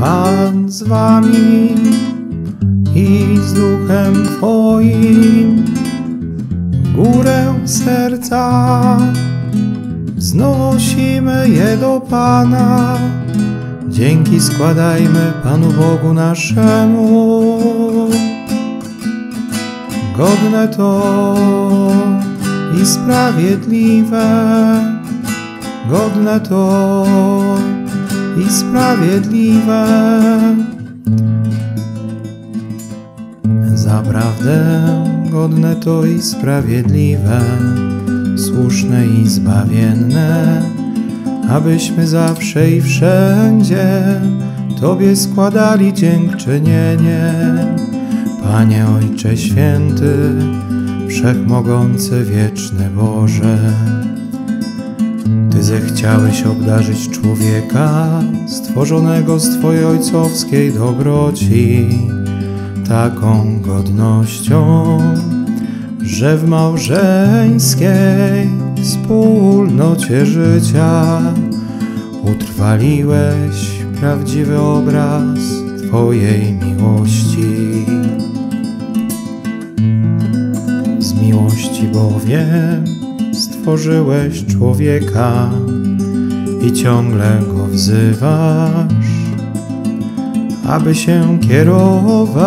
Pan z wami i z duchem Twoim. Górę serca wznosimy je do Pana. Dzięki składajmy Panu Bogu naszemu. Godne to i sprawiedliwe, godne to i sprawiedliwe. Zaprawdę godne to i sprawiedliwe, słuszne i zbawienne, abyśmy zawsze i wszędzie Tobie składali dziękczynienie. Panie Ojcze Święty, Wszechmogący, Wieczny Boże, zechciałeś obdarzyć człowieka stworzonego z Twojej ojcowskiej dobroci taką godnością, że w małżeńskiej wspólnocie życia utrwaliłeś prawdziwy obraz Twojej miłości. Z miłości bowiem stworzyłeś człowieka i ciągle go wzywasz, aby się kierował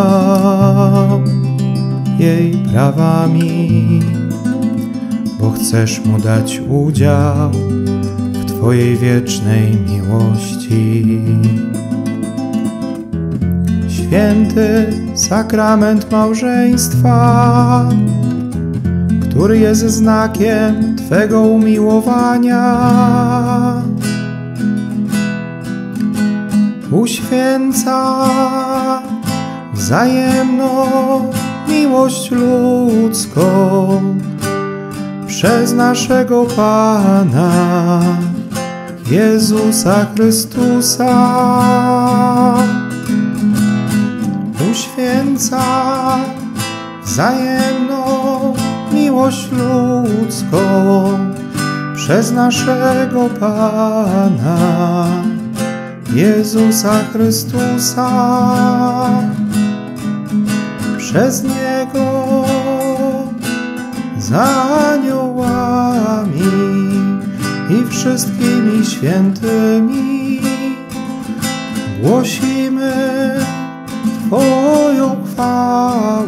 jej prawami, bo chcesz mu dać udział w Twojej wiecznej miłości. Święty sakrament małżeństwa, jest znakiem Twego umiłowania. Uświęca wzajemną miłość ludzką przez naszego Pana Jezusa Chrystusa. Uświęca wzajemną miłość ludzką przez naszego Pana Jezusa Chrystusa. Przez Niego z aniołami i wszystkimi świętymi głosimy Twoją chwałę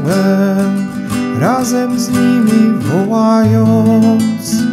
razem z nimi wołając